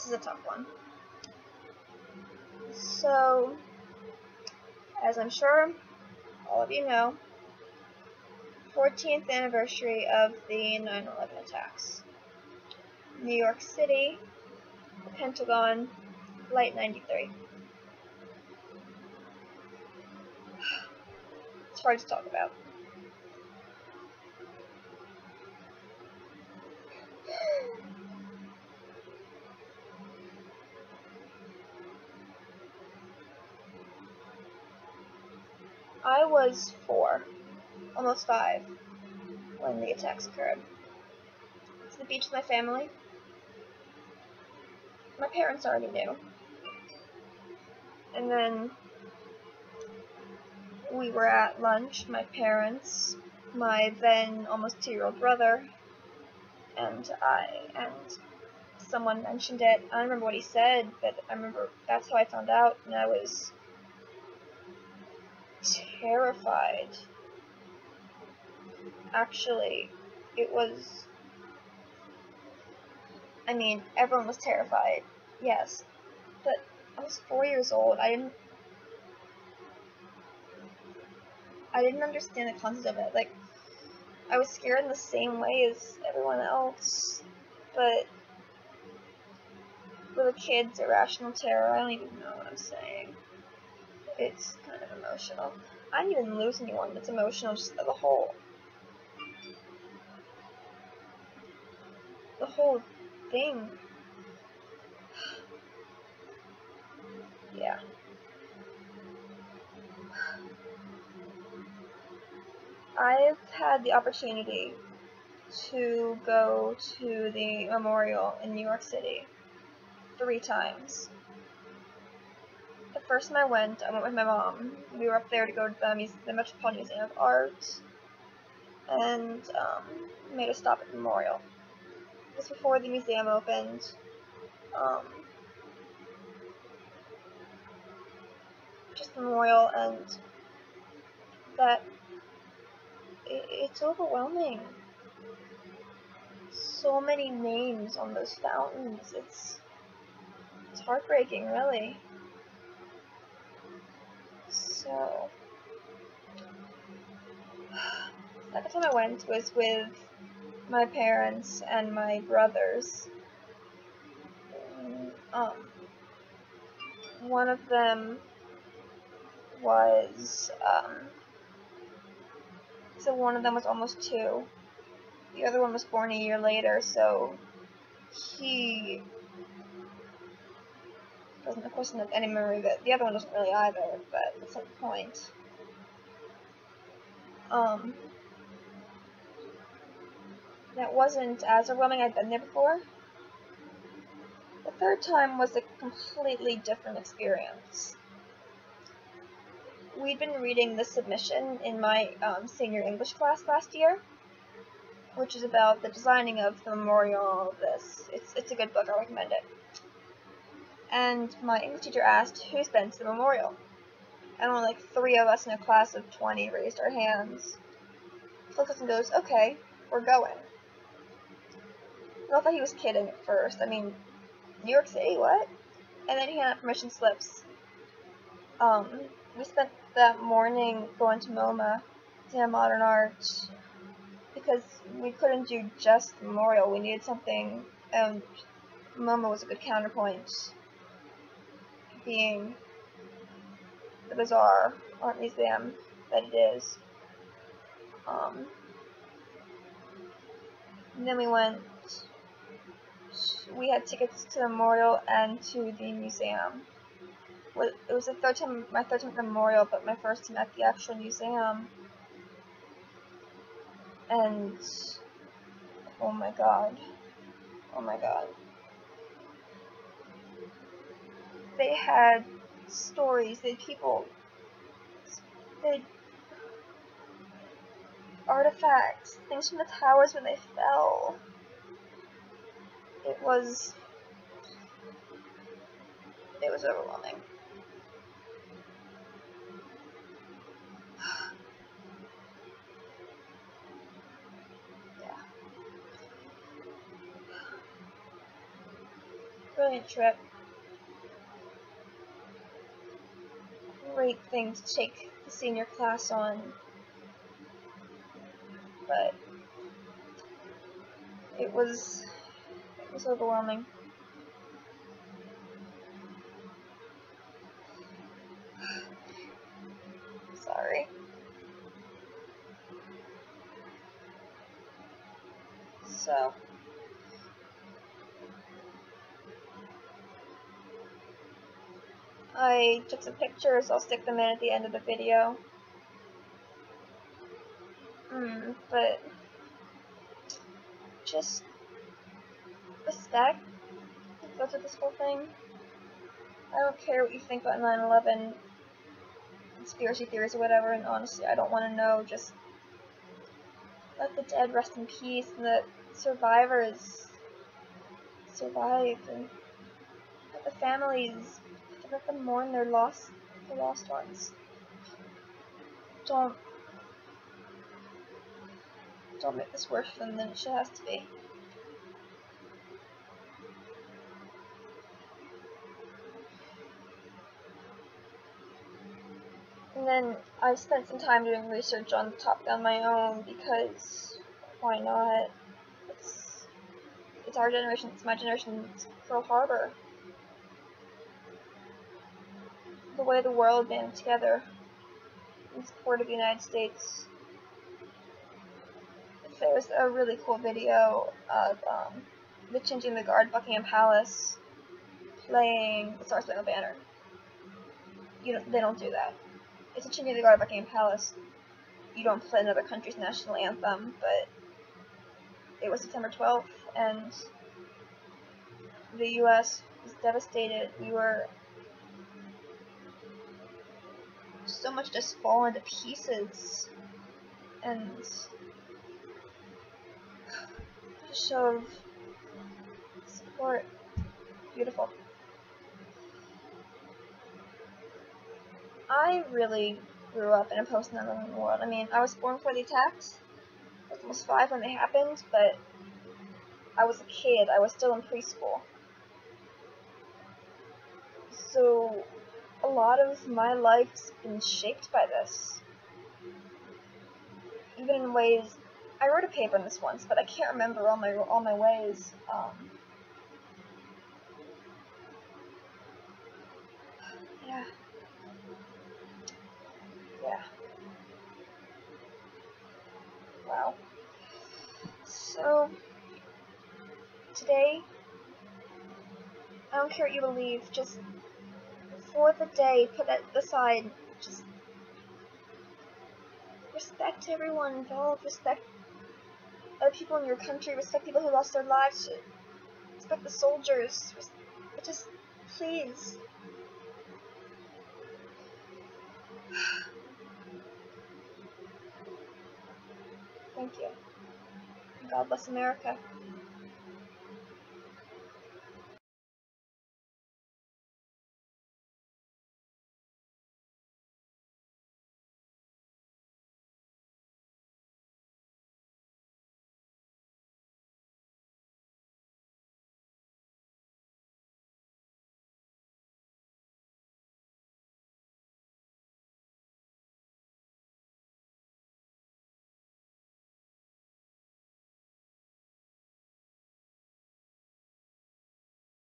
this is a tough one. So, as I'm sure all of you know, 14th anniversary of the 9-11 attacks. New York City, the Pentagon, Flight 93. It's hard to talk about. I was four, almost five, when the attacks occurred. To the beach with my family. My parents already knew. And then we were at lunch, my parents, my then almost two year old brother, and I, and someone mentioned it. I don't remember what he said, but I remember that's how I found out, and I was terrified. Actually, it was. I mean, everyone was terrified, yes, but I was four years old. I didn't. I didn't understand the concept of it. Like, I was scared in the same way as everyone else, but for the kids, irrational terror, I don't even know what I'm saying it's kind of emotional. I didn't even lose anyone that's emotional, just the whole the whole thing. yeah. I've had the opportunity to go to the memorial in New York City three times the first time I went, I went with my mom. We were up there to go to the, the Metropolitan Museum of Art and um, made a stop at Memorial. Just before the museum opened. Um, just the Memorial and that it, it's overwhelming. So many names on those fountains. It's it's heartbreaking, really. So, the second time I went was with my parents and my brothers. Um, one of them was, um, so one of them was almost two. The other one was born a year later, so he doesn't, of course, have any memory of it. The other one doesn't really either, but not the point. Um, that wasn't as overwhelming. I'd been there before. The third time was a completely different experience. We'd been reading the submission in my um, senior English class last year, which is about the designing of the memorial of this. It's, it's a good book, I recommend it and my English teacher asked, who's been to the memorial? And only like three of us in a class of 20 raised our hands. He looks and goes, okay, we're going. I thought he was kidding at first. I mean, New York City, what? And then he handed out permission slips. Um, we spent that morning going to MoMA to have modern art because we couldn't do just memorial. We needed something, and MoMA was a good counterpoint being the bizarre art museum that it is. Um, then we went, we had tickets to the memorial and to the museum. It was the third time, my third time at the memorial, but my first time at the actual museum. And, oh my god, oh my god. They had stories, they people, they artifacts, things from the towers when they fell. It was, it was overwhelming. Yeah. Brilliant trip. Great thing to take the senior class on. But it was it was overwhelming. Sorry. So I took some pictures, I'll stick them in at the end of the video. Hmm, but just respect goes with this whole thing. I don't care what you think about 9-11 conspiracy theories or whatever, and honestly, I don't want to know, just let the dead rest in peace, and the survivors survive, and let the families let them mourn their lost, the lost ones. Don't, don't make this worse than it should have to be. And then I spent some time doing research on the Top Gun my own because why not? It's it's our generation, it's my generation, it's Pearl Harbor. The way the world band together in support of the United States. There's a really cool video of um, the Changing the Guard Buckingham Palace playing the Star Spangled Banner. You don't, they don't do that. It's a Changing the Guard Buckingham Palace. You don't play another country's national anthem, but it was September 12th, and the U.S. was devastated. We were so much just fall into pieces and show support. Beautiful. I really grew up in a post 9/11 world. I mean, I was born for the attacks. I was almost five when they happened, but I was a kid. I was still in preschool. So lot of my life's been shaped by this. Even in ways, I wrote a paper on this once, but I can't remember all my all my ways. Um, yeah, yeah. Wow. So today, I don't care what you believe, just for the day, put it aside. Just respect everyone involved. Respect other people in your country. Respect people who lost their lives. Respect the soldiers. Just please. Thank you. God bless America.